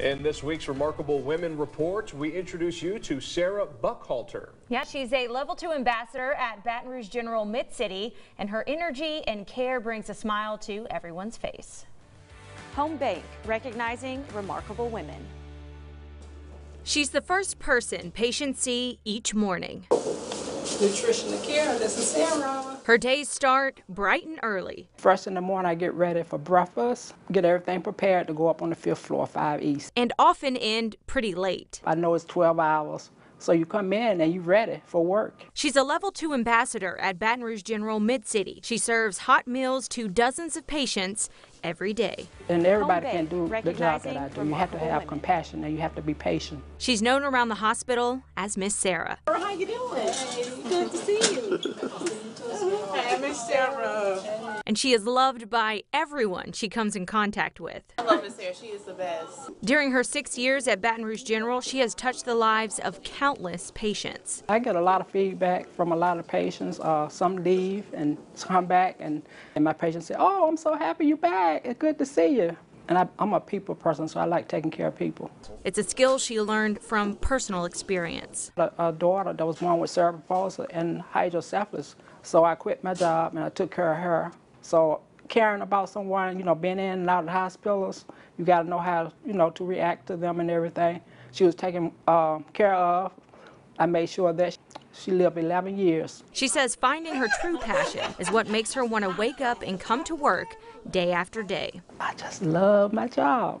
In this week's Remarkable Women Report, we introduce you to Sarah Buckhalter. Yeah, she's a level two ambassador at Baton Rouge General Mid-City, and her energy and care brings a smile to everyone's face. Home Bank, recognizing remarkable women. She's the first person patients see each morning. Nutrition and care, this is Sarah. Her days start bright and early. First in the morning, I get ready for breakfast, get everything prepared to go up on the fifth floor, 5 East. And often end pretty late. I know it's 12 hours. So you come in and you're ready for work. She's a level two ambassador at Baton Rouge General Mid City. She serves hot meals to dozens of patients every day. And everybody can do the job that I do. You have to have women. compassion and you have to be patient. She's known around the hospital as Miss Sarah. How you doing? Hey. Good to see you. Hey, Miss Sarah. And she is loved by everyone she comes in contact with. I love Miss Sarah. She is the best. During her six years at Baton Rouge General, she has touched the lives of countless patients. I get a lot of feedback from a lot of patients. Uh, some leave and come back, and, and my patients say, Oh, I'm so happy you're back. It's good to see you. And I, am a people person, so I like taking care of people. It's a skill she learned from personal experience. A, a daughter that was born with cerebral palsy and hydrocephalus, so I quit my job and I took care of her. So caring about someone, you know, being in and out of the hospitals, you got to know how, you know, to react to them and everything. She was taken uh, care of. I made sure that she lived 11 years. She says finding her true passion is what makes her want to wake up and come to work day after day. I just love my job.